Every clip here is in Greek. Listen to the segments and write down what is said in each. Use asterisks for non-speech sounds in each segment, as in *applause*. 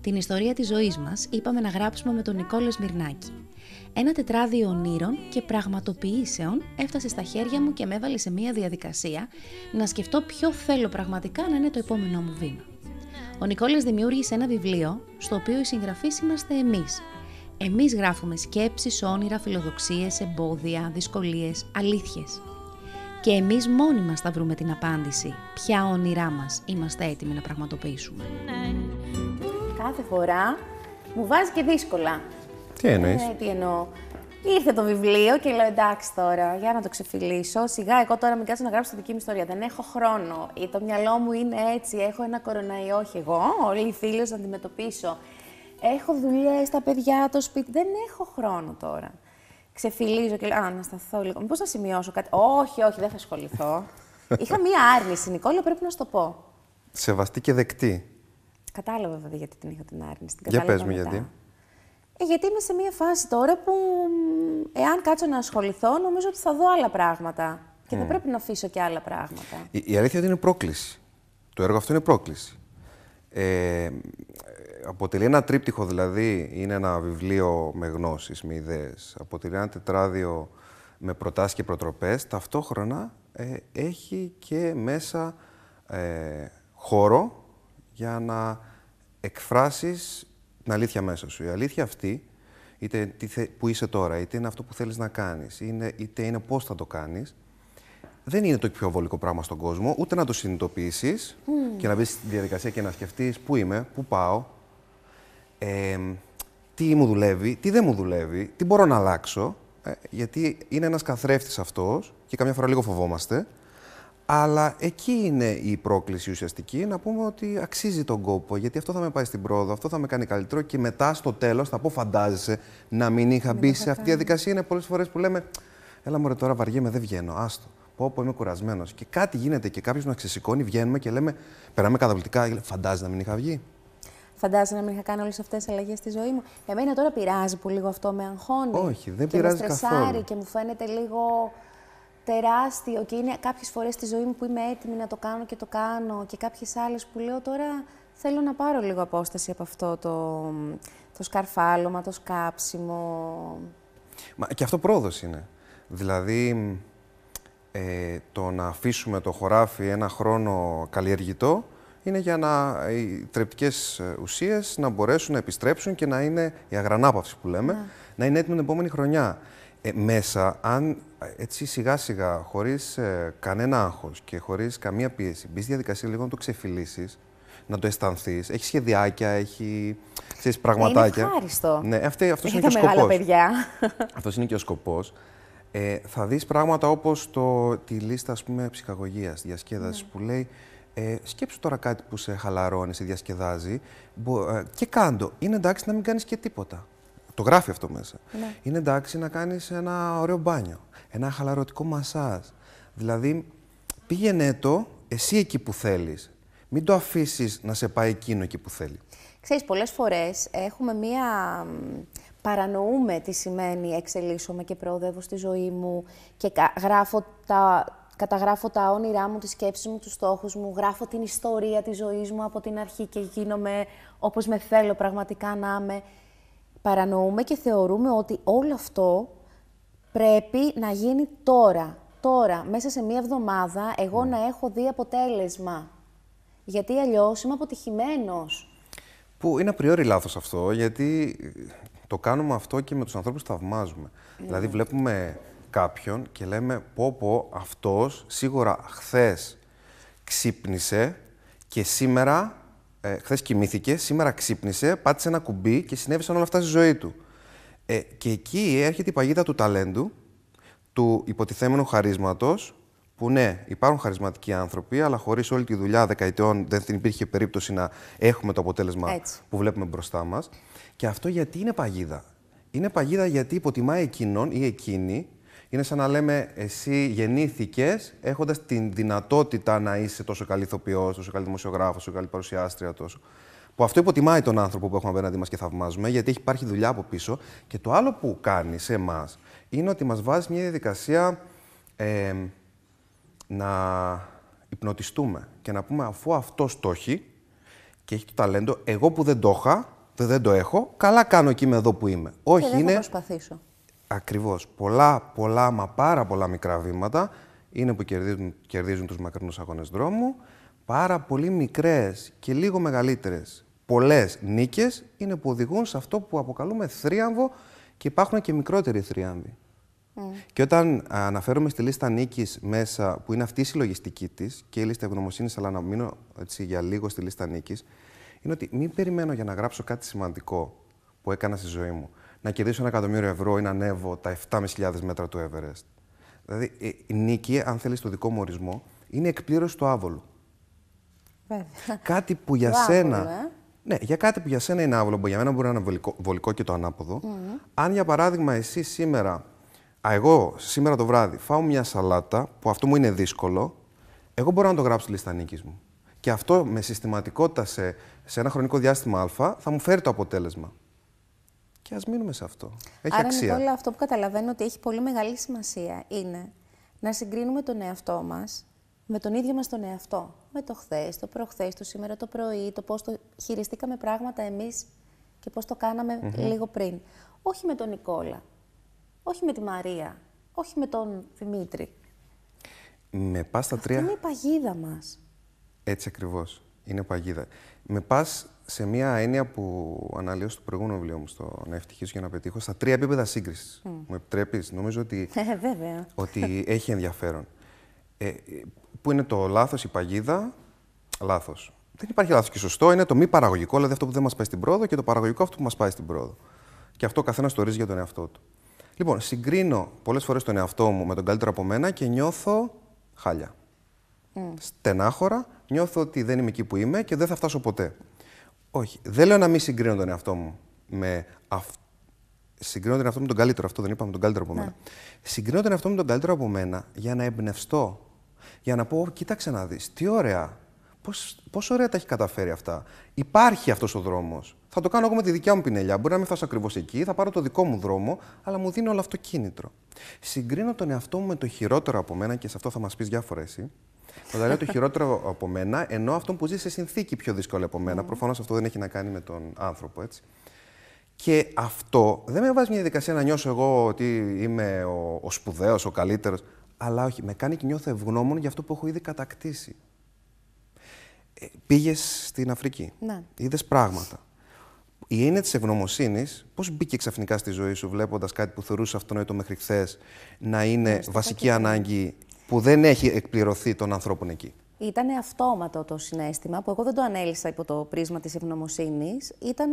Την ιστορία της ζωής μας είπαμε να γράψουμε με τον Νικόλα Σμυρνάκη. Ένα τετράδιο ονείρων και πραγματοποιήσεων έφτασε στα χέρια μου και με έβαλε σε μια διαδικασία να σκεφτώ ποιο θέλω πραγματικά να είναι το επόμενό μου βήμα. Ο Νικόλας δημιούργησε ένα βιβλίο στο οποίο οι συγγραφείς είμαστε εμείς. Εμείς γράφουμε σκέψεις, όνειρα, φιλοδοξίες, εμπόδια, δυσκολίες, αλήθειες. Και εμείς μόνοι μας θα βρούμε την απάντηση ποια όνειρά μας είμαστε έτοιμοι να πραγματοποιήσουμε. Κάθε φορά μου βάζει και δύσκολα. Τι εννοείς; Ε, τι εννοώ. Ήρθε το βιβλίο και λέω εντάξει τώρα, για να το ξεφυλίσω. Σιγά, εγώ τώρα μην κάτσω να γράψω τη δική μου ιστορία. Δεν έχω χρόνο. Ή το μυαλό μου είναι έτσι. Έχω ένα κοροναϊό, όχι εγώ. Όλοι οι φίλοι να αντιμετωπίσω. Έχω δουλειές, τα παιδιά, το σπίτι. Δεν έχω χρόνο τώρα. Ξεφυλίζω και λέω Α, να σταθώ λίγο. Μήπως να σημειώσω κάτι. Όχι, όχι, δεν θα ασχοληθώ. *laughs* Είχα μία άρνηση, Νικόλα, πρέπει να σου το πω. Σεβαστή και δεκτή. Κατάλαβα βέβαια γιατί την είχα την άρνηση. Την Για κατάλαβα πες μου μετά. γιατί. Ε, γιατί είμαι σε μια φάση τώρα που μ, εάν κάτσω να ασχοληθώ, νομίζω ότι θα δω άλλα πράγματα. Και θα πρέπει να αφήσω και άλλα πράγματα. Η, η αλήθεια είναι ότι είναι πρόκληση. Το έργο αυτό είναι πρόκληση. Ε, αποτελεί ένα τρίπτυχο, δηλαδή, είναι ένα βιβλίο με γνώσεις, με ιδέες. Αποτελεί ένα τετράδιο με προτάσεις και προτροπές. Ταυτόχρονα ε, έχει και μέσα ε, χώρο για να εκφράσεις την αλήθεια μέσα σου. Η αλήθεια αυτή, είτε τι θε- που είσαι τώρα, είτε είναι αυτό που θέλεις να κάνεις, είναι, είτε είναι πώς θα το κάνεις, δεν είναι το πιο βολικό πράγμα στον κόσμο, ούτε να το συνειδητοποιήσεις και να μπεις στη διαδικασία και να σκεφτείς πού είμαι, πού πάω, ε, τι μου δουλεύει, τι δεν μου δουλεύει, τι μπορώ να αλλάξω. ε, γιατί είναι ένας καθρέφτης αυτός και καμιά φορά λίγο φοβόμαστε. Αλλά εκεί είναι η πρόκληση ουσιαστική, να πούμε ότι αξίζει τον κόπο, γιατί αυτό θα με πάει στην πρόοδο, αυτό θα με κάνει καλύτερο και μετά στο τέλος θα πω φαντάζεσαι να μην είχα μπει σε αυτή τη διαδικασία. Είναι πολλές φορές που λέμε, έλα μωρέ τώρα βαριέμαι, δεν βγαίνω, άστο. Πω, πω, είμαι κουρασμένος. Και κάτι γίνεται και κάποιος να ξεσηκώνει, βγαίνουμε και λέμε, περάμε καταπληκτικά. Φαντάζεσαι να μην είχα βγει. Φαντάζεσαι να μην είχα κάνει όλες αυτές τις αλλαγές στη ζωή μου. Εμένα τώρα πειράζει που λίγο αυτό με αγχώνει. Όχι, δεν και πειράζει με στρεσάρει καθόλου. και μου φαίνεται λίγο τεράστιο. Και είναι κάποιες φορές στη ζωή μου που είμαι έτοιμη να το κάνω και το κάνω. Και κάποιες άλλες που λέω τώρα θέλω να πάρω λίγο απόσταση από αυτό το, το σκαρφάλωμα, το σκάψιμο. Μα και αυτό πρόοδος είναι. Δηλαδή, ε, το να αφήσουμε το χωράφι ένα χρόνο καλλιεργητό είναι για να οι θρεπτικές ε, ουσίες να μπορέσουν να επιστρέψουν και να είναι η αγρανάπαυση που λέμε, να είναι έτοιμη την επόμενη χρονιά. Ε, μέσα, αν ε, έτσι σιγά σιγά, χωρίς ε, κανένα άγχος και χωρίς καμία πίεση, μπεις στη διαδικασία λίγο να το ξεφυλίσεις, να το αισθανθείς. Έχει σχεδιάκια, έχει ξέρεις, πραγματάκια. Είναι ευχάριστο. Ναι, αυτή, αυτός είναι Για και ο τα μεγάλα σκοπός. παιδιά. Αυτός είναι και ο σκοπός. Ε, θα δεις πράγματα όπως το, τη λίστα ας πούμε, ψυχαγωγίας, διασκέδασης, που λέει ε, σκέψου τώρα κάτι που σε χαλαρώνει, σε διασκεδάζει μπο- ε, και κάντο. Είναι εντάξει να μην κάνεις και τίποτα. Το γράφει αυτό μέσα. Ναι. Είναι εντάξει να κάνεις ένα ωραίο μπάνιο, ένα χαλαρωτικό μασάζ. Δηλαδή, πήγαινε το εσύ εκεί που θέλεις. Μην το αφήσεις να σε πάει εκείνο εκεί που θέλει. Ξέρεις, πολλές φορές έχουμε μία... μ, Παρανοούμε τι σημαίνει εξελίσσομαι και προοδεύω στη ζωή μου και κα- γράφω τα, καταγράφω τα όνειρά μου, τις σκέψεις μου, τους στόχους μου, γράφω την ιστορία της ζωής μου από την αρχή και γίνομαι όπως με θέλω πραγματικά να είμαι. Παρανοούμε και θεωρούμε ότι όλο αυτό πρέπει να γίνει τώρα. Τώρα, μέσα σε μία εβδομάδα, εγώ να έχω δει αποτέλεσμα. Γιατί αλλιώς είμαι αποτυχημένος. Που είναι απριόρι λάθος αυτό, γιατί το κάνουμε αυτό και με τους ανθρώπους που θαυμάζουμε. Δηλαδή βλέπουμε κάποιον και λέμε πω πω αυτός σίγουρα χθες ξύπνησε και σήμερα, ε, χθες κοιμήθηκε, σήμερα ξύπνησε, πάτησε ένα κουμπί και συνέβησαν όλα αυτά στη ζωή του. Ε, και εκεί έρχεται η παγίδα του ταλέντου, του υποτιθέμενου χαρίσματος, που ναι, υπάρχουν χαρισματικοί άνθρωποι, αλλά χωρίς όλη τη δουλειά δεκαετιών δεν υπήρχε περίπτωση να έχουμε το αποτέλεσμα Έτσι. που βλέπουμε μπροστά μας. Και αυτό γιατί είναι παγίδα. Είναι παγίδα γιατί υποτιμάει εκείνον ή εκείνη. Είναι σαν να λέμε εσύ γεννήθηκες έχοντας την δυνατότητα να είσαι τόσο καλή ηθοποιός, τόσο καλή δημοσιογράφος, τόσο καλή παρουσιάστρια, τόσο... Που αυτό υποτιμάει τον άνθρωπο που έχουμε απέναντί μας και θαυμάζουμε, γιατί έχει υπάρχει δουλειά από πίσω. Και το άλλο που κάνει σε εμάς είναι ότι μας βάζει μια διαδικασία ε, να υπνοτιστούμε και να πούμε αφού αυτός το έχει και έχει το ταλέντο. Εγώ που δεν το είχα, δεν το έχω, καλά κάνω εκεί με εδώ που είμαι. Όχι, και δεν είναι. Θα προσπαθήσω. Ακριβώς. Πολλά, πολλά, μα πάρα πολλά μικρά βήματα είναι που κερδίζουν, κερδίζουν τους μακρινούς αγώνες δρόμου. Πάρα πολύ μικρές και λίγο μεγαλύτερες πολλές νίκες είναι που οδηγούν σε αυτό που αποκαλούμε θρίαμβο και υπάρχουν και μικρότεροι θρίαμβοι. Mm. Και όταν αναφέρομαι στη λίστα νίκης μέσα, που είναι αυτή η συλλογιστική της και η λίστα ευγνωμοσύνης, αλλά να μείνω έτσι, για λίγο στη λίστα νίκης, είναι ότι μην περιμένω για να γράψω κάτι σημαντικό που έκανα στη ζωή μου. Να κερδίσω ένα εκατομμύριο ευρώ ή να ανέβω τα 7.500 μέτρα του Everest. Δηλαδή, η νίκη, αν θέλεις το δικό μου ορισμό, είναι εκπλήρωση του άβολου. Βέβαια. Κάτι που για σένα. Ε; Ναι, για κάτι που για σένα είναι άβολο, που για μένα μπορεί να είναι βολικό, βολικό και το ανάποδο. Αν για παράδειγμα εσύ σήμερα, α, εγώ σήμερα το βράδυ φάω μια σαλάτα, που αυτό μου είναι δύσκολο, εγώ μπορώ να το γράψω στη λίστα νίκης μου. Και αυτό με συστηματικότητα σε, σε ένα χρονικό διάστημα Α θα μου φέρει το αποτέλεσμα. Και ας μείνουμε σε αυτό. Έχει Άρα, αξία. Άρα, αυτό που καταλαβαίνω ότι έχει πολύ μεγάλη σημασία είναι να συγκρίνουμε τον εαυτό μας με τον ίδιο μας τον εαυτό. Με το χθες, το προχθές, το σήμερα το πρωί, το πώς το χειριστήκαμε πράγματα εμείς και πώς το κάναμε λίγο πριν. Όχι με τον Νικόλα, όχι με τη Μαρία, όχι με τον Δημήτρη. Με πας στα τρία... είναι η παγίδα μας. Έτσι ακριβώς. Είναι παγίδα. Με πας σε μια έννοια που αναλύω στο προηγούμενο βιβλίο μου, στο Να ευτυχήσω για να πετύχω, στα τρία επίπεδα σύγκρισης. Μου επιτρέπεις, νομίζω ότι, Βέβαια. ότι έχει ενδιαφέρον. Ε, που είναι το λάθος, η παγίδα; Λάθος. Δεν υπάρχει λάθος και σωστό. Είναι το μη παραγωγικό, δηλαδή αυτό που δεν μας πάει στην πρόοδο και το παραγωγικό αυτό που μας πάει στην πρόοδο. Και αυτό ο καθένας το ορίζει για τον εαυτό του. Λοιπόν, συγκρίνω πολλές φορές τον εαυτό μου με τον καλύτερο από μένα και νιώθω χάλια. Mm. Στενάχωρα, νιώθω ότι δεν είμαι εκεί που είμαι και δεν θα φτάσω ποτέ. Όχι. Δεν λέω να μην συγκρίνω τον εαυτό μου με αυτό συγκρίνω τον εαυτό μου με τον καλύτερο. Αυτό δεν είπαμε, τον καλύτερο από ναι. μένα. Συγκρίνω τον εαυτό μου με τον καλύτερο από μένα για να εμπνευστώ για να πω, κοίταξε να δεις, τι ωραία, πώς, πόσο ωραία τα έχει καταφέρει αυτά. Υπάρχει αυτός ο δρόμος. Θα το κάνω εγώ με τη δικιά μου πινελιά. Μπορεί να μην φτάσω ακριβώς εκεί, θα πάρω το δικό μου δρόμο, αλλά μου δίνει όλο αυτό κίνητρο. Συγκρίνω τον εαυτό μου με το χειρότερο από μένα και σε αυτό θα μας πεις διάφορα εσύ. Όταν λέω το χειρότερο από μένα, ενώ αυτό που ζει σε συνθήκη πιο δύσκολη από μένα. Mm. Προφανώς αυτό δεν έχει να κάνει με τον άνθρωπο, έτσι. Και αυτό δεν με βάζει μια διαδικασία να νιώσω εγώ ότι είμαι ο, ο σπουδαίος, ο καλύτερος αλλά όχι, με κάνει και νιώθω ευγνώμων για αυτό που έχω ήδη κατακτήσει. Ε, Πήγες στην Αφρική. Ναι. Είδες πράγματα. Η έννοια της ευγνωμοσύνης, πώς μπήκε ξαφνικά στη ζωή σου, βλέποντας κάτι που θεωρούσες αυτονόητο μέχρι χθες να είναι βασική ανάγκη που δεν έχει εκπληρωθεί των ανθρώπων εκεί. Ήταν αυτόματο το συνέστημα που εγώ δεν το ανέλησα υπό το πρίσμα της ευγνωμοσύνης. Ήταν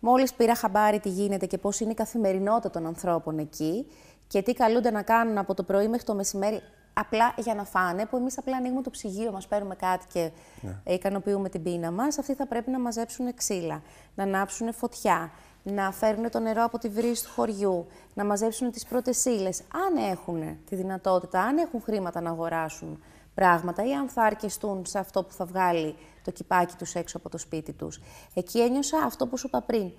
μόλις πήρα χαμπάρι τι γίνεται και πώς είναι η καθημερινότητα των ανθρώπων εκεί και τι καλούνται να κάνουν από το πρωί μέχρι το μεσημέρι απλά για να φάνε, που εμείς απλά ανοίγουμε το ψυγείο μας, παίρνουμε κάτι και ναι. ικανοποιούμε την πείνα μας, αυτοί θα πρέπει να μαζέψουν ξύλα, να ανάψουν φωτιά, να φέρουν το νερό από τη βρύση του χωριού, να μαζέψουν τις πρώτες ύλες, αν έχουν τη δυνατότητα, αν έχουν χρήματα να αγοράσουν πράγματα ή αν θα αρκεστούν σε αυτό που θα βγάλει το κυπάκι τους έξω από το σπίτι τους. Εκεί ένιωσα αυτό που σου είπα πριν.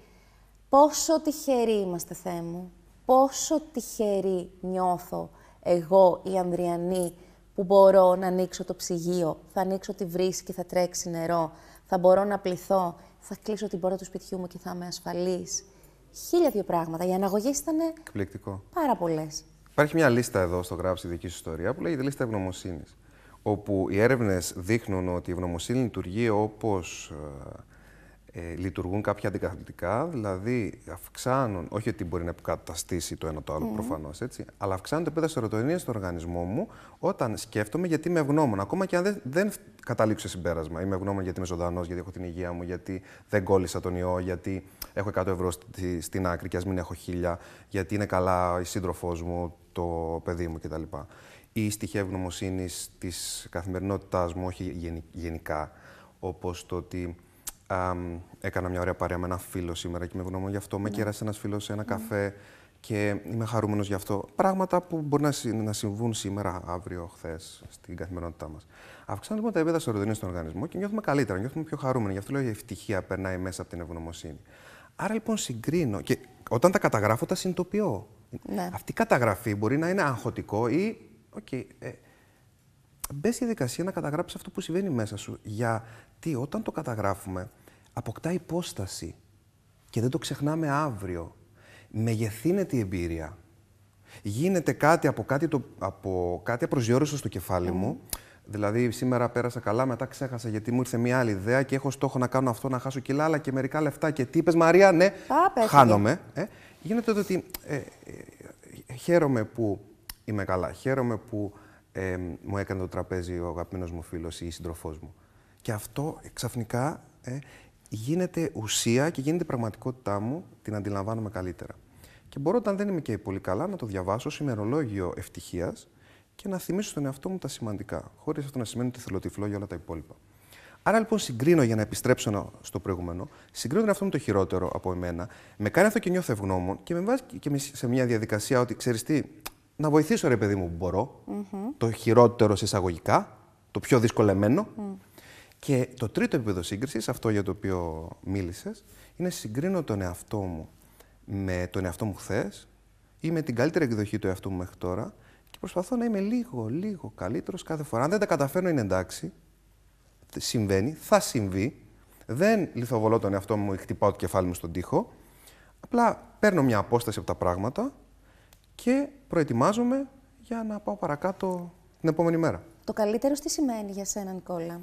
Πόσο τυχεροί είμαστε, Θεέ μου πόσο τυχερή νιώθω εγώ η Ανδριανή που μπορώ να ανοίξω το ψυγείο, θα ανοίξω τη βρύση και θα τρέξει νερό, θα μπορώ να πληθώ, θα κλείσω την πόρτα του σπιτιού μου και θα είμαι ασφαλής. Χίλια δύο πράγματα. Οι αναγωγές ήταν Εκπληκτικό. πάρα πολλές. Υπάρχει μια λίστα εδώ στο γράψη δική σου ιστορία που λέγεται λίστα ευγνωμοσύνης. Όπου οι έρευνες δείχνουν ότι η ευγνωμοσύνη λειτουργεί όπως ε, ε, λειτουργούν κάποια αντικαθλιπτικά, δηλαδή αυξάνουν, όχι ότι μπορεί να υποκαταστήσει το ένα το άλλο mm. προφανώς, αλλά αυξάνουν το επίπεδο σερωτονίνη στον οργανισμό μου όταν σκέφτομαι γιατί είμαι ευγνώμων. Ακόμα και αν δεν, δεν καταλήξω σε συμπέρασμα. Είμαι ευγνώμων γιατί είμαι ζωντανός, γιατί έχω την υγεία μου, γιατί δεν κόλλησα τον ιό, γιατί έχω 100 ευρώ στη, στην άκρη και ας μην έχω χίλια, γιατί είναι καλά η σύντροφός μου, το παιδί μου κτλ. Ή στοιχεία ευγνωμοσύνης της καθημερινότητάς μου, όχι γενικά, όπως το ότι έκανα μια ωραία παρέα με ένα φίλο σήμερα και είμαι ευγνώμων γι' αυτό. Με ναι. κέρασε ένα φίλο σε ένα ναι. καφέ και είμαι χαρούμενος γι' αυτό. Πράγματα που μπορεί να, να συμβούν σήμερα, αύριο, χθες στην καθημερινότητά μας. Αυξάνουν λοιπόν τα επίπεδα σερωτονίνη στον οργανισμό και νιώθουμε καλύτερα, νιώθουμε πιο χαρούμενοι. Γι' αυτό λέω η ευτυχία περνάει μέσα από την ευγνωμοσύνη. Άρα λοιπόν συγκρίνω και όταν τα καταγράφω τα συνειδητοποιώ. Ναι. Αυτή η καταγραφή μπορεί να είναι αγχωτικό ή. Okay, ε, Μπες στη διαδικασία να καταγράψεις αυτό που συμβαίνει μέσα σου. Γιατί όταν το καταγράφουμε, αποκτά υπόσταση και δεν το ξεχνάμε αύριο. Μεγεθύνεται η εμπειρία. Γίνεται κάτι από κάτι, το, από κάτι απροσδιόριστο στο κεφάλι μου. Δηλαδή, σήμερα πέρασα καλά, μετά ξέχασα γιατί μου ήρθε μια άλλη ιδέα και έχω στόχο να κάνω αυτό, να χάσω κιλά, αλλά και μερικά λεφτά. Και τι είπες, Μαρία, ναι, Πάπε, χάνομαι. Ε. Γίνεται ότι ε, ε, χαίρομαι που είμαι καλά. Χαίρομαι που ε, μου έκανε το τραπέζι ο αγαπημένος μου φίλος ή η σύντροφός μου. Και αυτό ξαφνικά ε, γίνεται ουσία και γίνεται πραγματικότητά μου, την αντιλαμβάνομαι καλύτερα. Και μπορώ όταν δεν είμαι και πολύ καλά να το διαβάσω σε ημερολόγιο ευτυχίας και να θυμίσω στον εαυτό μου τα σημαντικά, χωρίς αυτό να σημαίνει ότι θέλω τυφλό για όλα τα υπόλοιπα. Άρα λοιπόν συγκρίνω για να επιστρέψω στο προηγούμενο, συγκρίνω τον εαυτό μου το χειρότερο από εμένα, με κάνει αυτό και νιώθω ευγνώμων και με βάζει και σε μια διαδικασία ότι ξέρεις τι, να βοηθήσω ρε παιδί μου που μπορώ, το χειρότερο σε εισαγωγικά, το πιο δυσκολεμένο. Και το τρίτο επίπεδο σύγκρισης, αυτό για το οποίο μίλησες, είναι συγκρίνω τον εαυτό μου με τον εαυτό μου χθες ή με την καλύτερη εκδοχή του εαυτού μου μέχρι τώρα και προσπαθώ να είμαι λίγο, λίγο καλύτερος κάθε φορά. Αν δεν τα καταφέρνω, είναι εντάξει. Συμβαίνει, θα συμβεί. Δεν λιθοβολώ τον εαυτό μου ή χτυπάω το κεφάλι μου στον τοίχο. Απλά παίρνω μια απόσταση από τα πράγματα και προετοιμάζομαι για να πάω παρακάτω την επόμενη μέρα. Το καλύτερο τι σημαίνει για σένα, Νικόλα;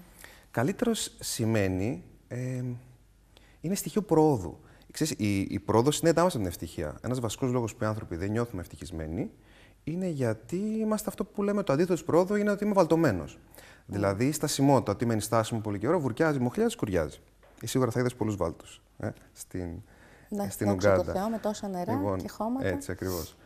Καλύτερος σημαίνει. Ε, είναι στοιχείο προόδου. Ξέρεις, η, η πρόοδος είναι άμεσα από την ευτυχία. Ένας βασικός λόγος που οι άνθρωποι δεν νιώθουμε ευτυχισμένοι είναι γιατί είμαστε αυτό που λέμε το αντίθετο της πρόοδου είναι ότι είμαι βαλτωμένος. Mm. Δηλαδή, η στασιμότητα, ότι είμαι ενστάσιμο πολύ καιρό, βουρκιάζει, μοχλιάζει, σκουριάζει. Ή σίγουρα θα είδες πολλούς βάλτους ε, στην, ναι, στην Ουγγάντα. το Θεό με τόσα νερά λοιπόν, και χώματα. Έτσι ακριβώς.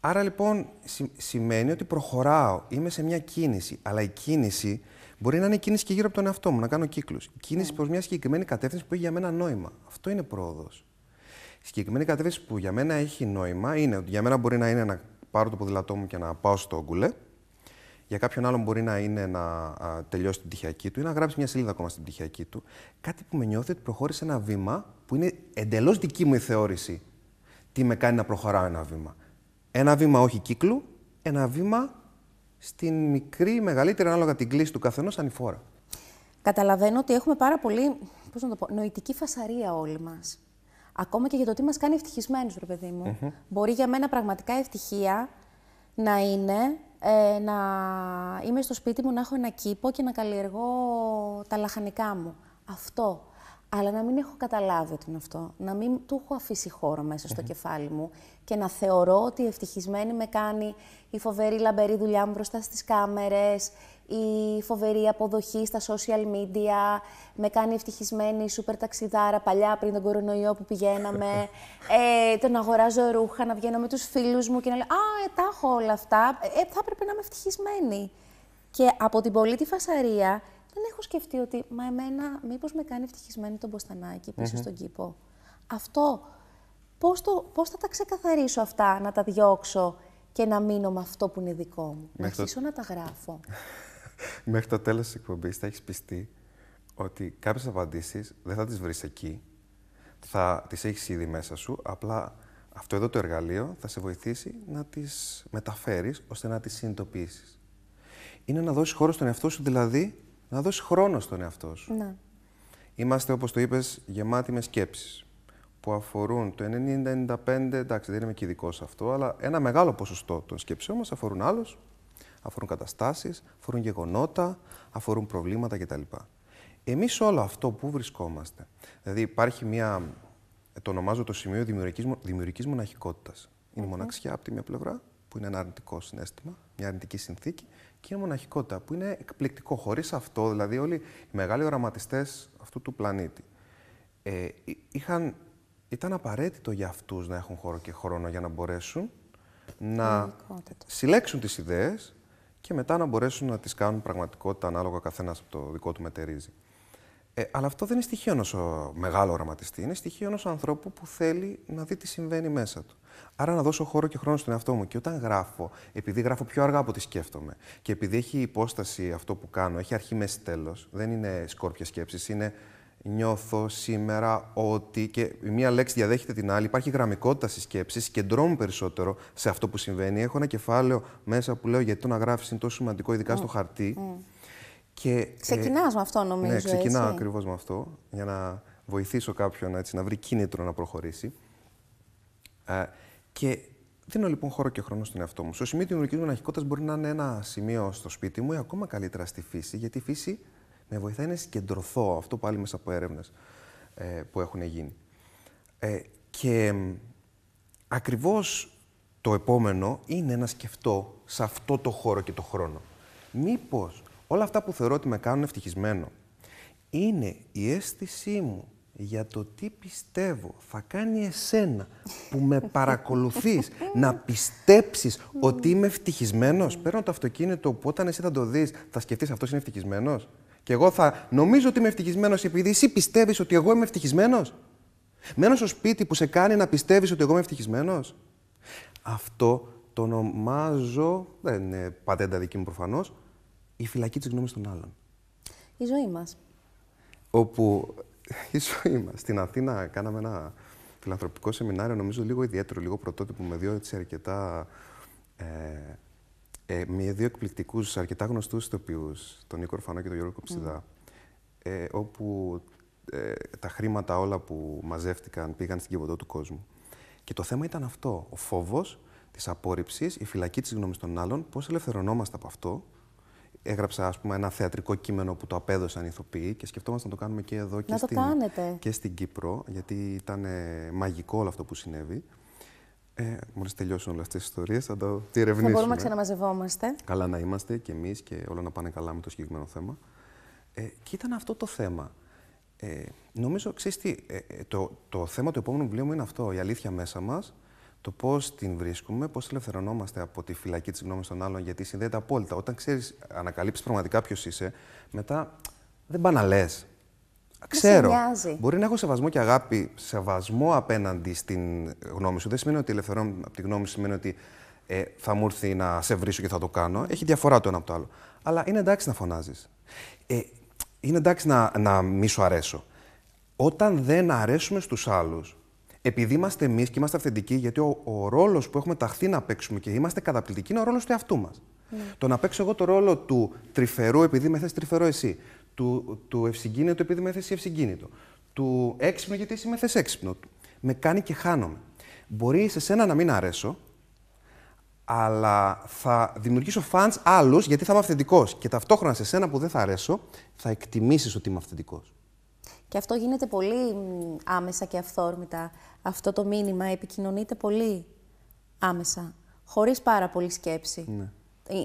Άρα λοιπόν σημαίνει ότι προχωράω, είμαι σε μια κίνηση, αλλά η κίνηση μπορεί να είναι κίνηση και γύρω από τον εαυτό μου, να κάνω κύκλους. Η κίνηση mm. προς μια συγκεκριμένη κατεύθυνση που έχει για μένα νόημα. Αυτό είναι πρόοδος. Η συγκεκριμένη κατεύθυνση που για μένα έχει νόημα είναι ότι για μένα μπορεί να είναι να πάρω το ποδηλατό μου και να πάω στο γκουλέ. Για κάποιον άλλον μπορεί να είναι να α, τελειώσει την πτυχιακή του ή να γράψει μια σελίδα ακόμα στην πτυχιακή του. Κάτι που με νιώθει ότι προχώρησε ένα βήμα που είναι εντελώς δική μου η θεώρηση. Τι με κάνει να προχωράω ένα βήμα. Ένα βήμα όχι κύκλου, ένα βήμα στην μικρή, μεγαλύτερη, ανάλογα την κλίση του καθενός ανηφόρα. Καταλαβαίνω ότι έχουμε πάρα πολύ, πώς να το πω, νοητική φασαρία όλοι μας. Ακόμα και για το τι μας κάνει ευτυχισμένους, ρε παιδί μου. Μπορεί για μένα πραγματικά ευτυχία να είναι ε, να είμαι στο σπίτι μου, να έχω ένα κήπο και να καλλιεργώ τα λαχανικά μου. Αυτό. Αλλά να μην έχω καταλάβει ότι είναι αυτό. Να μην του έχω αφήσει χώρο μέσα στο κεφάλι μου και να θεωρώ ότι ευτυχισμένη με κάνει η φοβερή λαμπερή δουλειά μου μπροστά στις κάμερες, η φοβερή αποδοχή στα social media, με κάνει ευτυχισμένη η σούπερ ταξιδάρα παλιά πριν τον κορονοϊό που πηγαίναμε, *laughs* ε, το να αγοράζω ρούχα, να βγαίνω με τους φίλους μου και να λέω «Α, ε, τα έχω όλα αυτά, ε, θα έπρεπε να είμαι ευτυχισμένη». Και από την πολύ τη φασαρία δεν έχω σκεφτεί ότι «Μα εμένα μήπως με κάνει ευτυχισμένη τον Μποστανάκη πίσω στον κήπο». Αυτό, πώς, το, πώς θα τα ξεκαθαρίσω αυτά, να τα διώξω και να μείνω με αυτό που είναι δικό μου; να αρχίσω να τα γράφω. *laughs* Μέχρι το τέλος της εκπομπής θα έχεις πιστεί ότι κάποιες απαντήσεις δεν θα τις βρεις εκεί. Θα τις έχεις ήδη μέσα σου, απλά αυτό εδώ το εργαλείο θα σε βοηθήσει να τις μεταφέρεις ώστε να τις συνειδητοποιήσεις. Είναι να δώσεις χώρο στον εαυτό σου, δηλαδή να δώσεις χρόνο στον εαυτό σου. Ναι. Είμαστε, όπως το είπες, γεμάτοι με σκέψεις που αφορούν το 90-95, εντάξει δεν είμαι και ειδικός σε αυτό, αλλά ένα μεγάλο ποσοστό των σκέψεων μας αφορούν άλλους αφορούν καταστάσεις, αφορούν γεγονότα, αφορούν προβλήματα κτλ. Εμείς όλο αυτό που βρισκόμαστε, δηλαδή υπάρχει μια, το ονομάζω το σημείο δημιουργικής, δημιουργικής μοναχικότητας. Είναι η μοναξιά από τη μια πλευρά, που είναι ένα αρνητικό συνέστημα, μια αρνητική συνθήκη, και η μοναχικότητα, που είναι εκπληκτικό. Χωρίς αυτό, δηλαδή, όλοι οι μεγάλοι οραματιστές αυτού του πλανήτη ε, είχαν, ήταν απαραίτητο για αυτούς να έχουν χώρο και χρόνο για να μπορέσουν να συλλέξουν τις ιδέες και μετά να μπορέσουν να τις κάνουν πραγματικότητα ανάλογα καθένας από το δικό του μετερίζει. Ε, αλλά αυτό δεν είναι στοιχείο ενός μεγάλου οραματιστή. Είναι στοιχείο ενός ανθρώπου που θέλει να δει τι συμβαίνει μέσα του. Άρα να δώσω χώρο και χρόνο στον εαυτό μου. Και όταν γράφω, επειδή γράφω πιο αργά από ό,τι σκέφτομαι και επειδή έχει υπόσταση αυτό που κάνω, έχει αρχή, μέση, τέλος, δεν είναι σκόρπια σκέψης, είναι νιώθω σήμερα ότι. και η μία λέξη διαδέχεται την άλλη. Υπάρχει γραμμικότητα στη σκέψη, συγκεντρώνω περισσότερο σε αυτό που συμβαίνει. Έχω ένα κεφάλαιο μέσα που λέω γιατί το να γράφεις είναι τόσο σημαντικό, ειδικά στο χαρτί. Mm. Και, Ξεκινάς με αυτό, νομίζω. Ναι, ξεκινάω ακριβώς με αυτό, για να βοηθήσω κάποιον έτσι, να βρει κίνητρο να προχωρήσει. Ε, και δίνω λοιπόν χώρο και χρόνο στον εαυτό μου. Στο σημείο τη δημιουργικής μοναχικότητας μπορεί να είναι ένα σημείο στο σπίτι μου ή ακόμα καλύτερα στη φύση, γιατί η φύση με βοηθάει να συγκεντρωθώ. Αυτό πάλι μέσα από έρευνες ε, που έχουν γίνει. Ε, και ακριβώς το επόμενο είναι να σκεφτώ σε αυτό το χώρο και το χρόνο. Μήπως όλα αυτά που θεωρώ ότι με κάνουν ευτυχισμένο είναι η αίσθησή μου για το τι πιστεύω θα κάνει εσένα που με *laughs* παρακολουθείς να πιστέψεις ότι είμαι ευτυχισμένος. Παίρνω το αυτοκίνητο που όταν εσύ θα το δεις θα σκεφτείς αυτός είναι ευτυχισμένος. Και εγώ θα νομίζω ότι είμαι ευτυχισμένος επειδή εσύ πιστεύεις ότι εγώ είμαι ευτυχισμένος. Μένω στο σπίτι που σε κάνει να πιστεύεις ότι εγώ είμαι ευτυχισμένος. Αυτό το ονομάζω, δεν είναι πατέντα δική μου προφανώς, η φυλακή της γνώμης των άλλων. Η ζωή μας. Όπου *laughs* η ζωή μας. Στην Αθήνα κάναμε ένα φιλανθρωπικό σεμινάριο, νομίζω λίγο ιδιαίτερο, λίγο πρωτότυπο, με δύο έτσι αρκετά... Ε, ε, με δύο εκπληκτικούς, αρκετά γνωστούς ηθοποιούς, τον Νίκο Ορφανό και τον Γιώργο Κοψιδά, ε, όπου ε, τα χρήματα όλα που μαζεύτηκαν πήγαν στην κυβωτό του κόσμου. Και το θέμα ήταν αυτό. Ο φόβος της απόρριψης, η φυλακή της γνώμης των άλλων, πώς ελευθερωνόμαστε από αυτό. Έγραψα ας πούμε, ένα θεατρικό κείμενο που το απέδωσαν οι ηθοποιοί και σκεφτόμαστε να το κάνουμε και εδώ και, στην, και στην Κύπρο, γιατί ήταν ε, μαγικό όλο αυτό που συνέβη. Ε, Μόλις τελειώσουν όλες αυτές τις ιστορίες, θα το διερευνήσουμε. Θα μπορούμε να ξαναμαζευόμαστε. Καλά να είμαστε και εμείς και όλα να πάνε καλά με το συγκεκριμένο θέμα. Ε, και ήταν αυτό το θέμα. Ε, νομίζω, ξέρεις τι, ε, ε, το, το θέμα του επόμενου βιβλίου μου είναι αυτό, η αλήθεια μέσα μας, το πώς την βρίσκουμε, πώς ελευθερωνόμαστε από τη φυλακή της γνώμης των άλλων, γιατί συνδέεται απόλυτα. Όταν ξέρεις, ανακαλύψεις πραγματικά ποιος είσαι, μετά δεν πάνε να λες. Ξέρω. Μπορεί να έχω σεβασμό και αγάπη, σεβασμό απέναντι στην γνώμη σου. Δεν σημαίνει ότι ελευθερώνω από τη γνώμη σου, σημαίνει ότι ε, θα μου έρθει να σε βρίσω και θα το κάνω. Έχει διαφορά το ένα από το άλλο. Αλλά είναι εντάξει να φωνάζεις. Ε, είναι εντάξει να, να μη σου αρέσω. Όταν δεν αρέσουμε στους άλλους, επειδή είμαστε εμείς και είμαστε αυθεντικοί, γιατί ο, ο ρόλος που έχουμε ταχθεί να παίξουμε και είμαστε καταπληκτικοί είναι ο ρόλος του εαυτού μας. Ναι. Το να παίξω εγώ το ρόλο του τρυφερού επειδή με θες τρυφερό εσύ, του, του ευσυγκίνητου επειδή με θες ευσυγκίνητο, του έξυπνο γιατί εσύ με θες έξυπνο, με κάνει και χάνομαι. Μπορεί σε σένα να μην αρέσω, αλλά θα δημιουργήσω fans άλλους γιατί θα είμαι αυθεντικός. Και ταυτόχρονα σε σένα που δεν θα αρέσω, θα εκτιμήσεις ότι είμαι αυθεντικός. Και αυτό γίνεται πολύ άμεσα και αυθόρμητα. Αυτό το μήνυμα επικοινωνείται πολύ άμεσα, χωρίς πάρα πολύ σκέψη. Ναι.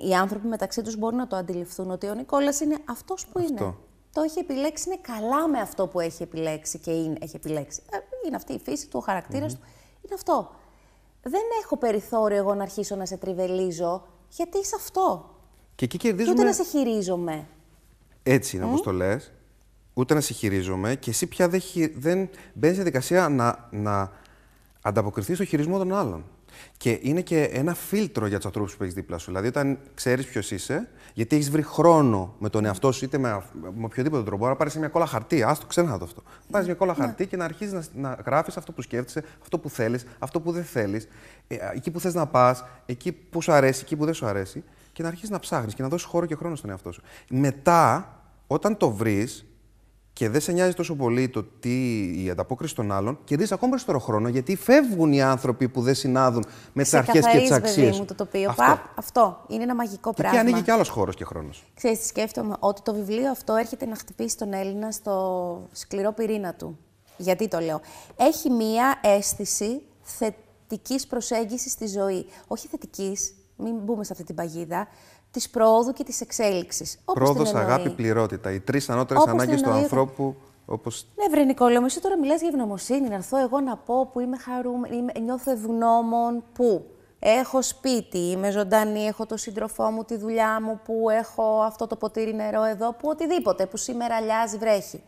Οι άνθρωποι μεταξύ τους μπορούν να το αντιληφθούν ότι ο Νικόλας είναι αυτός που είναι. Το έχει επιλέξει, είναι καλά με αυτό που έχει επιλέξει και είναι, έχει επιλέξει. Ε, είναι αυτή η φύση του, ο χαρακτήρας του. Είναι αυτό δεν έχω περιθώριο εγώ να αρχίσω να σε τριβελίζω, γιατί είσαι αυτό. Και εκεί κερδίζουμε... Και ούτε να σε χειρίζομαι. Έτσι είναι, mm? όπως το λες. Ούτε να σε χειρίζομαι και εσύ πια δεν, δεν μπαίνεις σε δικασία να, να ανταποκριθείς στο χειρισμό των άλλων. Και είναι και ένα φίλτρο για τους ανθρώπους που έχεις δίπλα σου. Δηλαδή, όταν ξέρεις ποιος είσαι, γιατί έχεις βρει χρόνο με τον εαυτό σου, είτε με, με οποιοδήποτε τρόπο, να πάρεις μια κόλλα χαρτί. Α το ξένα το αυτό. Πάρεις μια κόλλα ναι. χαρτί και να αρχίσει να, να γράφεις αυτό που σκέφτεσαι, αυτό που θέλεις, αυτό που δεν θέλεις, ε, εκεί που θες να πας, εκεί που σου αρέσει, εκεί που δεν σου αρέσει, και να αρχίσεις να ψάχνεις και να δώσεις χώρο και χρόνο στον εαυτό σου. Μετά, όταν το βρεις, και δεν σε νοιάζει τόσο πολύ το τι η ανταπόκριση των άλλων, κερδίζει ακόμα περισσότερο χρόνο γιατί φεύγουν οι άνθρωποι που δεν συνάδουν με τις αρχές και τις αξίες. μου το τοπίο. Αυτό. αυτό. Είναι ένα μαγικό και πράγμα. Και ανοίγει και άλλος χώρος και χρόνος. Ξέρετε, σκέφτομαι ότι το βιβλίο αυτό έρχεται να χτυπήσει τον Έλληνα στο σκληρό πυρήνα του. Γιατί το λέω. Έχει μία αίσθηση θετικής προσέγγισης στη ζωή. Όχι θετικής, μην μπούμε σε αυτή την παγίδα της πρόοδου και της εξέλιξης. Πρόοδος, αγάπη, πληρότητα. Οι τρεις ανώτερες ανάγκες του ανθρώπου. Όπως... Ναι, βρε Νικόλο, εσύ τώρα μιλάς για ευγνωμοσύνη. Να έρθω εγώ να πω που είμαι χαρούμενη, νιώθω ευγνώμων, που έχω σπίτι, είμαι ζωντανή, έχω το σύντροφό μου, τη δουλειά μου, που έχω αυτό το ποτήρι νερό εδώ, που οτιδήποτε, που σήμερα αλλιάζει, βρέχει.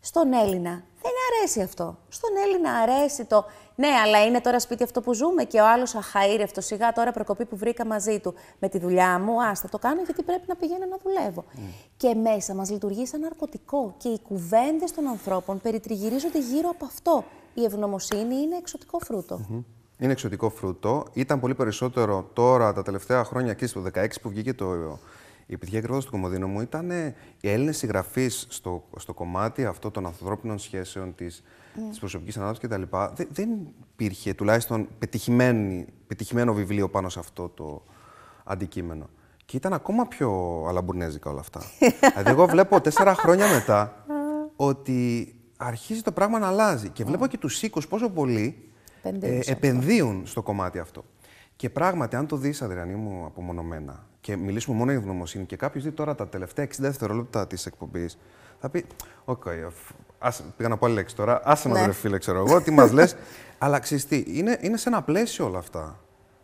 Στον Έλληνα δεν αρέσει αυτό. Στον Έλληνα αρέσει το ναι, αλλά είναι τώρα σπίτι αυτό που ζούμε και ο άλλος αχαήρευτο. Σιγά τώρα προκοπή που βρήκα μαζί του με τη δουλειά μου. Α, θα το κάνω γιατί πρέπει να πηγαίνω να δουλεύω. Mm. Και μέσα μας λειτουργεί σαν ναρκωτικό. Και οι κουβέντες των ανθρώπων περιτριγυρίζονται γύρω από αυτό. Η ευγνωμοσύνη είναι εξωτικό φρούτο. Mm -hmm. Είναι εξωτικό φρούτο. Ήταν πολύ περισσότερο τώρα τα τελευταία χρόνια, εκεί το 2016 που βγήκε το, Η επιτυχία ακριβώ του Κομοδίνου μου ήταν οι Έλληνες συγγραφείς στο, στο κομμάτι αυτό των ανθρώπινων σχέσεων, της mm. προσωπικής ανάπτυξη κτλ. Δεν, δεν υπήρχε τουλάχιστον πετυχημένο βιβλίο πάνω σε αυτό το αντικείμενο. Και ήταν ακόμα πιο αλαμπουρνέζικα όλα αυτά. *laughs* δηλαδή, εγώ βλέπω τέσσερα χρόνια μετά ότι αρχίζει το πράγμα να αλλάζει. Και βλέπω και τους οίκους πόσο πολύ ε, επενδύουν στο κομμάτι αυτό. Και πράγματι, αν το δεις, Αδριανή μου, απομονωμένα και μιλήσουμε μόνο για ευγνωμοσύνη και κάποιος δει τώρα τα τελευταία 60 δευτερόλεπτα της εκπομπής, θα πει: OK, okay, πήγα να πω άλλη λέξη τώρα. Άσε ναι. ρε φίλε, ξέρω εγώ, τι μας λες. *laughs* Αλλά ξέρεις τι, είναι, είναι σε ένα πλαίσιο όλα αυτά.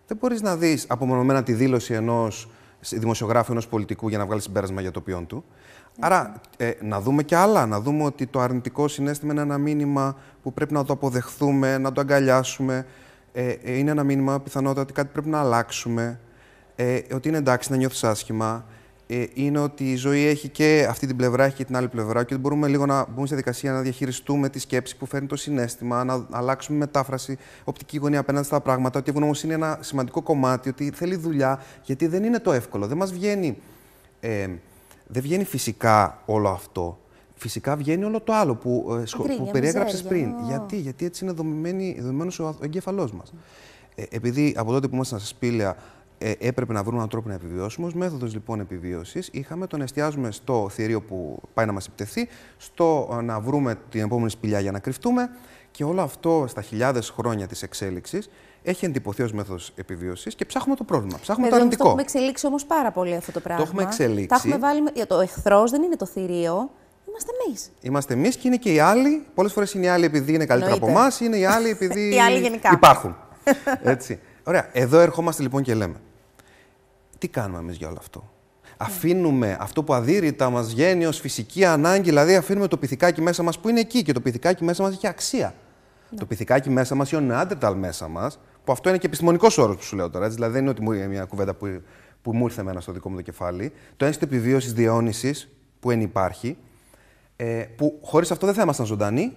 Δεν μπορείς να δεις απομονωμένα τη δήλωση ενός δημοσιογράφου, ενός πολιτικού για να βγάλει συμπέρασμα για το ποιόν του. Άρα, ε, να δούμε και άλλα. Να δούμε ότι το αρνητικό συνέστημα είναι ένα μήνυμα που πρέπει να το αποδεχθούμε, να το αγκαλιάσουμε. Ε, ε είναι ένα μήνυμα πιθανότατα ότι κάτι πρέπει να αλλάξουμε. Ε, ότι είναι εντάξει να νιώθεις άσχημα. Ε, είναι ότι η ζωή έχει και αυτή την πλευρά, έχει και την άλλη πλευρά και ότι μπορούμε λίγο να μπούμε στη δικασία να διαχειριστούμε τη σκέψη που φέρνει το συνέστημα, να αλλάξουμε μετάφραση, οπτική γωνία απέναντι στα πράγματα, ότι η ευγνωμοσύνη είναι ένα σημαντικό κομμάτι, ότι θέλει δουλειά, γιατί δεν είναι το εύκολο. Δεν μας βγαίνει. Ε, δεν βγαίνει φυσικά όλο αυτό. Φυσικά βγαίνει όλο το άλλο που, ε, που περιέγραψες πριν. Γιατί, γιατί έτσι είναι δομημένος ο εγκέφαλός μας. Ε, επειδή από τότε που ήμασταν στα σπήλαια ε, έπρεπε να βρούμε έναν τρόπο να επιβιώσουμε. Ω μέθοδος λοιπόν επιβίωσης, είχαμε τον εστιάζουμε στο θηρίο που πάει να μας επιτεθεί, στο ε, να βρούμε την επόμενη σπηλιά για να κρυφτούμε. Και όλο αυτό στα χιλιάδες χρόνια της εξέλιξης έχει εντυπωθεί ως μέθοδος επιβίωσης και ψάχνουμε το πρόβλημα. Ψάχνουμε το αρνητικό. Το έχουμε εξελίξει όμως πάρα πολύ αυτό το πράγμα. Το έχουμε εξελίξει. Τα έχουμε βάλει. Το εχθρός δεν είναι το θηρίο. Είμαστε εμείς. Είμαστε εμείς και είναι και οι άλλοι. Πολλές φορές είναι οι άλλοι επειδή είναι καλύτερα από εμάς, είναι οι άλλοι επειδή *laughs* οι άλλοι γενικά. υπάρχουν. *laughs* Έτσι. Ωραία. Εδώ ερχόμαστε λοιπόν και λέμε. Τι κάνουμε εμείς για όλο αυτό; Αφήνουμε αυτό που αδύρυτα μας βγαίνει ως φυσική ανάγκη, δηλαδή αφήνουμε το πυθικάκι μέσα μας που είναι εκεί και το πυθικάκι μέσα μας έχει αξία. Ναι. Το πυθικάκι μέσα μας ή ο νεάντερταλ μέσα μας, που αυτό είναι και επιστημονικός όρος που σου λέω τώρα, έτσι, δηλαδή δεν είναι ότι μου είναι μια κουβέντα που, που μου ήρθε εμένα στο δικό μου το κεφάλι. Το ένστικτο επιβίωσης διαιώνιση που εν υπάρχει, ε, που χωρίς αυτό δεν θα ήμασταν ζωντανοί, ε,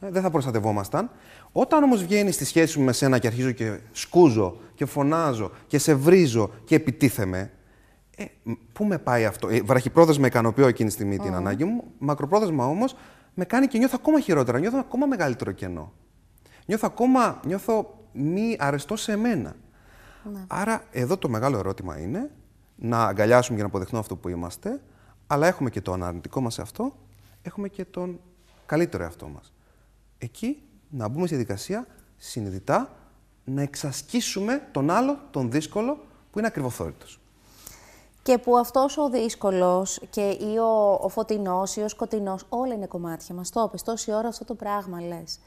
δεν θα προστατευόμασταν. Όταν όμως βγαίνει στη σχέση μου με σένα και αρχίζω και σκούζω και φωνάζω και σε βρίζω και επιτίθεμαι, ε, πού με πάει αυτό; Ε, βραχυπρόθεσμα ικανοποιώ εκείνη τη στιγμή την ανάγκη μου, μακροπρόθεσμα όμως με κάνει και νιώθω ακόμα χειρότερα, νιώθω ακόμα μεγαλύτερο κενό. Νιώθω ακόμα, νιώθω μη αρεστό σε μένα. Ναι. Άρα εδώ το μεγάλο ερώτημα είναι να αγκαλιάσουμε και να αποδεχτούμε αυτό που είμαστε, αλλά έχουμε και το αναρνητικό μας αυτό, έχουμε και τον καλύτερο εαυτό μας. Εκεί να μπούμε στη διαδικασία συνειδητά να εξασκήσουμε τον άλλο, τον δύσκολο, που είναι ακριβοθόρητος. Και που αυτός ο δύσκολος και ή ο, ο φωτεινός ή ο σκοτεινός, όλα είναι κομμάτια μας. Το είπες, τόση ώρα αυτό το πράγμα λες.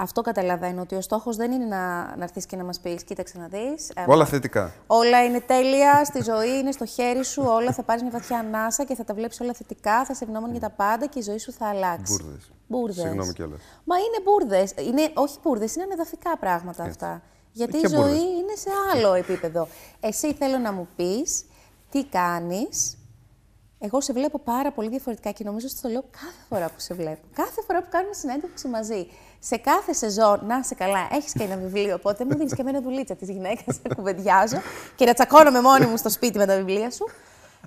Αυτό καταλαβαίνω, ότι ο στόχος δεν είναι να, να έρθεις και να μας πεις, κοίταξε να δεις. Ε, όλα θετικά. Όλα είναι τέλεια, στη ζωή είναι στο χέρι σου, όλα θα πάρεις μια βαθιά ανάσα και θα τα βλέπεις όλα θετικά, θα σε ευγνώμων για τα πάντα και η ζωή σου θα αλλάξει. Μπούρδες. Μπούρδες. Συγγνώμη κιόλας. Μα είναι μπούρδες. Είναι, όχι μπούρδες, είναι ανεδαφικά πράγματα Έτσι. αυτά. Γιατί η ζωή είναι σε άλλο επίπεδο. Εσύ θέλω να μου πεις τι κάνεις εγώ σε βλέπω πάρα πολύ διαφορετικά και νομίζω ότι το λέω κάθε φορά που σε βλέπω. Κάθε φορά που κάνουμε συνέντευξη μαζί. Σε κάθε σεζόν, να σε καλά, έχεις και ένα βιβλίο. Οπότε μου δίνεις και εμένα δουλίτσα της γυναίκας, να *laughs* κουβεντιάζω και να τσακώνομαι μόνη μου στο σπίτι με τα βιβλία σου.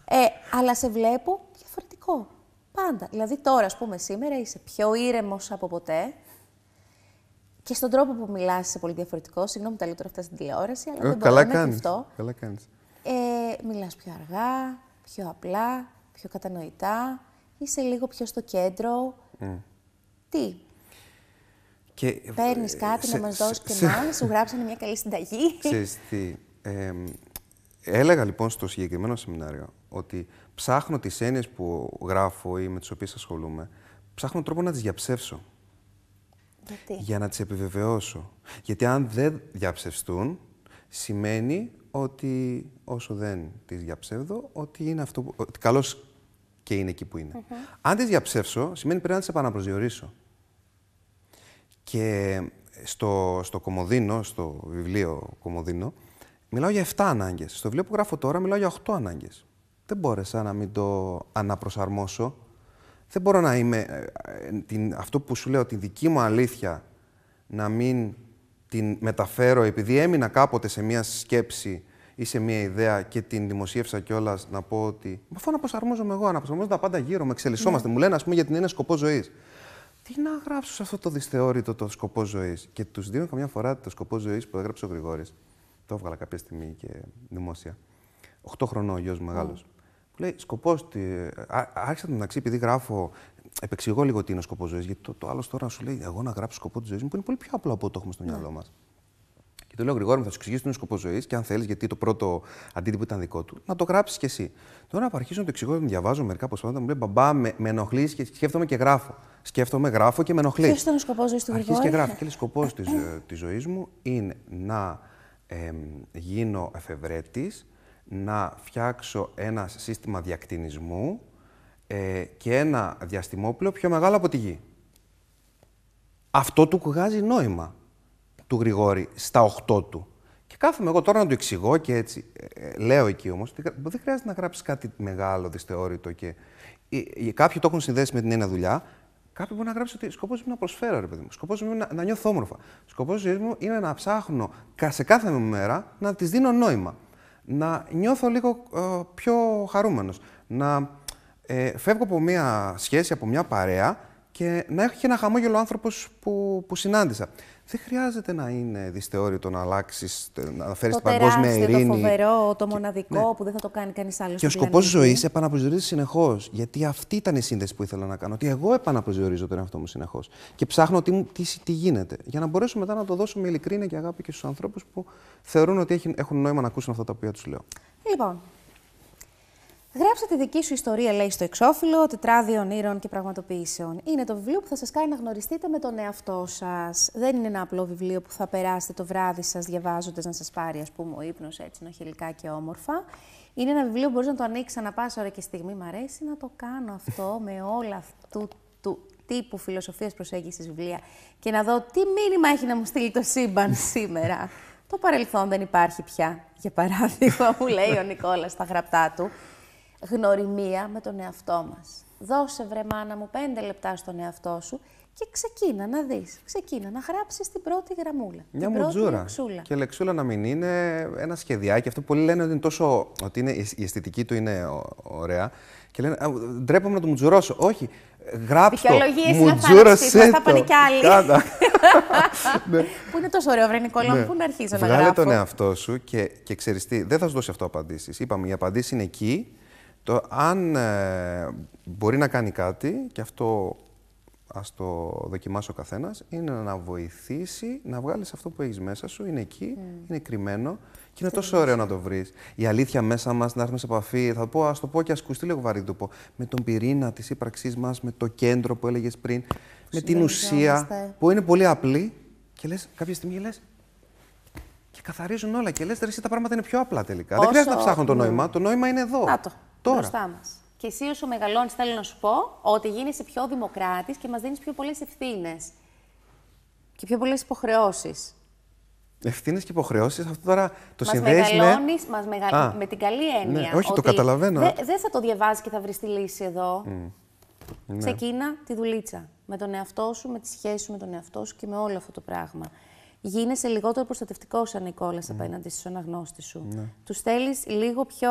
Ε, αλλά σε βλέπω διαφορετικό. Πάντα. Δηλαδή τώρα, ας πούμε, σήμερα είσαι πιο ήρεμος από ποτέ. Και στον τρόπο που μιλάς είσαι πολύ διαφορετικός. Συγγνώμη, τα λέω τώρα αυτά στην τηλεόραση, αλλά ε, δεν μπορώ να αυτό. Καλά κάνεις. Ε, μιλάς πιο αργά, πιο απλά, πιο κατανοητά, είσαι λίγο πιο στο κέντρο. Τι. Και, Παίρνεις κάτι να μας δώσεις και να σου γράψανε μια καλή συνταγή. Ξέρεις τι. έλεγα λοιπόν στο συγκεκριμένο σεμινάριο ότι ψάχνω τις έννοιες που γράφω ή με τις οποίες ασχολούμαι, ψάχνω τρόπο να τις διαψεύσω. Γιατί; Για να τις επιβεβαιώσω. Γιατί αν δεν διαψευστούν, σημαίνει ότι όσο δεν τις διαψεύδω, ότι είναι αυτό που, ότι καλώς και είναι εκεί που είναι. Αν τις διαψεύσω, σημαίνει πρέπει να τις επαναπροσδιορίσω. Και στο, στο Κομοδίνο, στο βιβλίο Κομοδίνο, μιλάω για 7 ανάγκες. Στο βιβλίο που γράφω τώρα μιλάω για 8 ανάγκες. Δεν μπόρεσα να μην το αναπροσαρμόσω. Δεν μπορώ να είμαι... Ε, ε, την, αυτό που σου λέω, τη δική μου αλήθεια, να μην την μεταφέρω επειδή έμεινα κάποτε σε μια σκέψη ή σε μια ιδέα και την δημοσίευσα κιόλας να πω ότι. Μα αφού να προσαρμόζομαι εγώ, να προσαρμόζω τα πάντα γύρω, με εξελισσόμαστε. Ναι. Μου λένε, ας πούμε, για την έννοια σκοπός ζωής. Τι να γράψω σε αυτό το δυσθεώρητο το σκοπό ζωής; Και τους δίνω καμιά φορά το σκοπό ζωής που έγραψε ο Γρηγόρης. Το έβγαλα κάποια στιγμή και δημόσια. 8 χρονών ο γιος μου μεγάλος. Που λέει, σκοπός. Άρχισα το μεταξύ, επειδή γράφω, επεξηγώ λίγο τι είναι ο σκοπός ζωής. Γιατί το, το άλλο τώρα σου λέει, εγώ να γράψω σκοπό της ζωής μου, που είναι πολύ πιο απλό από ό,τι το έχουμε στο μυαλό μας. Και του λέω Γρηγόρη, θα σου εξηγήσω τι είναι ο σκοπό ζωής και αν θέλεις, γιατί το πρώτο αντίτυπο ήταν δικό του, να το γράψεις κι εσύ. Τώρα που αρχίζω να το εξηγώ, να διαβάζω μερικά αποσπάσματα, μου λέει Μπαμπά, με, με ενοχλείς και σκέφτομαι και γράφω. Σκέφτομαι, γράφω και με ενοχλείς. Ποιος ήταν ο σκοπός ζωής του Αρχίζει Γρηγόρη; και γράφει. Και λέει: Σκοπός της ζωής μου είναι να ε, γίνω εφευρέτης, να φτιάξω ένα σύστημα διακτηνισμού ε, και ένα διαστημόπλαιο πιο μεγάλο από τη γη. Αυτό του βγάζει νόημα του Γρηγόρη στα 8 του. Και κάθομαι εγώ τώρα να του εξηγώ και έτσι. ε, λέω εκεί όμως ότι δεν χρειάζεται να γράψεις κάτι μεγάλο, δυσθεώρητο και. ε, ε, Κάποιοι το έχουν συνδέσει με την έννοια δουλειά. Κάποιοι μπορεί να γράψει ότι σκοπός μου είναι να προσφέρω, ρε παιδί μου. Σκοπός μου είναι να, να νιώθω όμορφα. Σκοπός ζωής μου είναι να ψάχνω κα- σε κάθε μέρα να της δίνω νόημα. Να νιώθω λίγο ε, πιο χαρούμενος. Να ε, φεύγω από μια σχέση, από μια παρέα και να έχει ένα χαμόγελο άνθρωπος που, που συνάντησα. Δεν χρειάζεται να είναι δυσθεώρητο να αλλάξεις, να φέρεις Το την παγκόσμια τεράστιο, το ειρήνη. φοβερό, το μοναδικό που δεν θα το κάνει κανείς άλλος. Και ο σκοπός τη ζωής επαναπροσδιορίζεται συνεχώς. Γιατί αυτή ήταν η σύνδεση που ήθελα να κάνω. Ότι εγώ επαναπροσδιορίζω τον εαυτό μου συνεχώς. Και ψάχνω τι, μου- τι, τι γίνεται. Για να μπορέσω μετά να το δώσω με ειλικρίνεια και αγάπη και στους ανθρώπους που θεωρούν ότι έχουν, έχουν νόημα να ακούσουν αυτά τα οποία τους λέω. Λοιπόν, γράψε τη δική σου ιστορία, λέει στο εξώφυλλο, τετράδιο ονείρων και πραγματοποιήσεων. Είναι το βιβλίο που θα σας κάνει να γνωριστείτε με τον εαυτό σας. Δεν είναι ένα απλό βιβλίο που θα περάσετε το βράδυ σας διαβάζοντας να σας πάρει, ας πούμε, ο ύπνος έτσι, νοχελικά και όμορφα. Είναι ένα βιβλίο που μπορείς να το ανοίξεις ανά πάσα ώρα και στιγμή. Μ' αρέσει να το κάνω αυτό με όλα αυτού του τύπου φιλοσοφίας προσέγγισης βιβλία και να δω τι μήνυμα έχει να μου στείλει το σύμπαν *laughs* σήμερα. Το παρελθόν δεν υπάρχει πια, για παράδειγμα, μου λέει ο Νικόλας στα γραπτά του. Γνωριμία με τον εαυτό μας. Δώσε βρε μάνα μου πέντε λεπτά στον εαυτό σου και ξεκίνα να δεις. Ξεκίνα να γράψεις την πρώτη γραμμούλα. Μια την πρώτη μουτζούρα. λεξούλα. Και λεξούλα να μην είναι ένα σχεδιάκι. Αυτό που πολλοί λένε ότι, είναι τόσο, ότι είναι, η αισθητική του είναι ω- ωραία. Και λένε, «Α, ντρέπομαι να το μουτζουρώσω. Όχι, γράψτε το, Δικαιολογίες είναι αυτά, μουτζούρασέ μας τα το. πάνε κι άλλοι. Κάτα. *laughs* Που είναι τόσο ωραίο, βρε Νικόλα, μου, πού να αρχίσω να Ναι. Βγάλε γράφω; τον εαυτό σου και, και ξέρεις τι, δεν θα σου δώσει αυτό απαντήσεις. Είπαμε, η απαντήση είναι εκεί. Το αν ε, μπορεί να κάνει κάτι, και αυτό ας το δοκιμάσει ο καθένας, είναι να βοηθήσει να βγάλεις αυτό που έχεις μέσα σου. Είναι εκεί, είναι κρυμμένο και είναι τόσο ωραίο να το βρεις. Η αλήθεια μέσα μας, να έρθουμε σε επαφή, θα πω, ας το πω και ας ακουστεί λίγο βαρύ να το πω, με τον πυρήνα της ύπαρξής μας, με το κέντρο που έλεγες πριν, με την ουσία Συντονιζόμαστε. που είναι πολύ απλή και λες, κάποια στιγμή λες, και καθαρίζουν όλα. Και λες, ρε, εσύ τα πράγματα είναι πιο απλά τελικά. Όσο- Δεν χρειάζεται να ψάχνω το ναι. νόημα. Το νόημα είναι εδώ. Να το, Τώρα. μπροστά μας. Και εσύ όσο μεγαλώνεις, θέλω να σου πω ότι γίνεσαι πιο δημοκράτης και μας δίνεις πιο πολλές ευθύνες. Και πιο πολλές υποχρεώσεις. Ευθύνες και υποχρεώσεις. Αυτό τώρα το Μας συνδέεις με. μεγαλώνεις, μας μεγα... Α. με την καλή έννοια. Ναι, όχι, το ότι καταλαβαίνω. δε- Δεν θα το διαβάζεις και θα βρεις τη λύση εδώ. Ναι. Ξεκίνα τη δουλίτσα. Με τον εαυτό σου, με τη σχέση σου με τον εαυτό σου και με όλο αυτό το πράγμα. Γίνεσαι λιγότερο προστατευτικός σαν Νικόλας απέναντι στους αναγνώστες σου. Ναι. Τους θέλεις λίγο πιο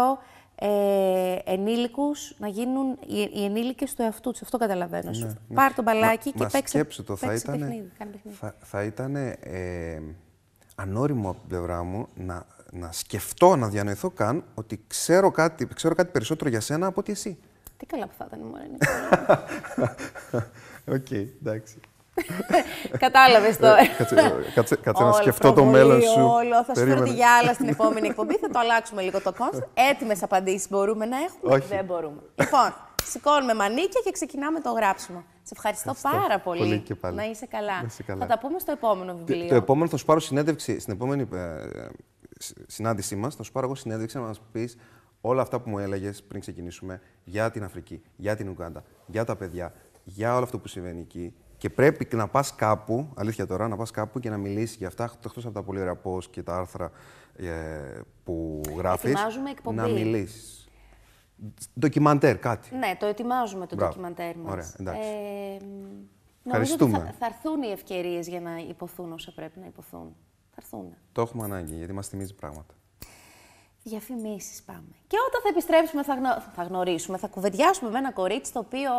ε, ενήλικους να γίνουν οι, οι ενήλικες του εαυτού τους. Αυτό καταλαβαίνω. Σου. Πάρ το μπαλάκι Ναι, Μα- και μα παίξε, σκέψου το, θα παίξε ήταν. παιχνίδι. Κάνε παιχνίδι. Θα, θα ήταν ε, ανώριμο από την πλευρά μου να, να σκεφτώ, να διανοηθώ καν ότι ξέρω κάτι, ξέρω κάτι περισσότερο για σένα από ότι εσύ. Τι καλά που θα ήταν, μωρέ, Νικόλα. *laughs* Οκ, εντάξει. *laughs* Κατάλαβες τώρα. Ε, κάτσε, κάτσε, κάτσε να Όλο, σκεφτώ το προβολή, μέλλον σου. Όλο. Θα σου φέρω Περίμενε. τη γυάλα στην επόμενη εκπομπή. Θα το αλλάξουμε λίγο το concept. Έτοιμες απαντήσεις μπορούμε να έχουμε. Όχι. Δεν μπορούμε; Λοιπόν, σηκώνουμε μανίκια και ξεκινάμε το γράψιμο. Σε ευχαριστώ, Ευχαριστώ πάρα πολύ. πολύ και πάλι. Να είσαι καλά. Να είσαι καλά. Θα τα πούμε στο επόμενο βιβλίο. Το, το επόμενο θα σου πάρω συνέντευξη, στην επόμενη ε, σ- συνάντησή μας, θα σου πάρω εγώ συνέντευξη να μας πεις όλα αυτά που μου έλεγες πριν ξεκινήσουμε για την Αφρική, για την Ουγκάντα, για τα παιδιά, για όλο αυτό που συμβαίνει εκεί. Και πρέπει να πας κάπου, αλήθεια τώρα, να πας κάπου και να μιλήσεις για αυτά, εκτός από τα πολύ ωραία post και τα άρθρα ε, που γράφεις, Ετοιμάζουμε εκπομπή. να μιλήσεις. Ντοκιμαντέρ, κάτι. Ναι, το ετοιμάζουμε το Μπράβο. ντοκιμαντέρ μας. Ωραία, εντάξει. Ε, μ, νομίζω ότι Ευχαριστούμε. θα, θα έρθουν οι ευκαιρίες για να υποθούν όσα πρέπει να υποθούν. Θα έρθουν. Το έχουμε ανάγκη, γιατί μας θυμίζει πράγματα. Διαφημίσεις πάμε. Και όταν θα επιστρέψουμε, θα, γνω... θα γνωρίσουμε, θα κουβεντιάσουμε με ένα κορίτσι το οποίο.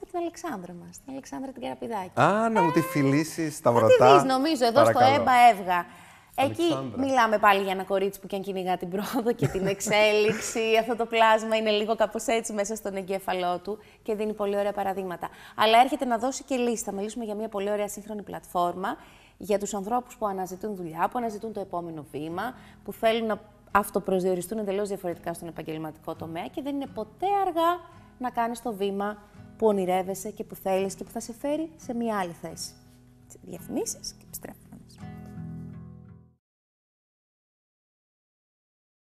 με την Αλεξάνδρα μας, την Αλεξάνδρα την Καραπηδάκη. Α, να μου τη φιλήσει στα Θα βρωτά. τη δεις, νομίζω, εδώ Παρακαλώ. στο ΕΜΠΑ Εύγα. Εκεί Αλεξάνδρα. μιλάμε πάλι για ένα κορίτσι που και αν κυνηγά την πρόοδο και την εξέλιξη. *laughs* Αυτό το πλάσμα είναι λίγο κάπως έτσι μέσα στον εγκέφαλό του και δίνει πολύ ωραία παραδείγματα. Αλλά έρχεται να δώσει και λύση. Θα μιλήσουμε για μια πολύ ωραία σύγχρονη πλατφόρμα για τους ανθρώπους που αναζητούν δουλειά, που αναζητούν το επόμενο βήμα, που θέλουν να αυτοπροσδιοριστούν εντελώς διαφορετικά στον επαγγελματικό τομέα και δεν είναι ποτέ αργά να κάνεις το βήμα που ονειρεύεσαι και που θέλεις και που θα σε φέρει σε μια άλλη θέση. Διαφημίσεις και επιστρέφουμε.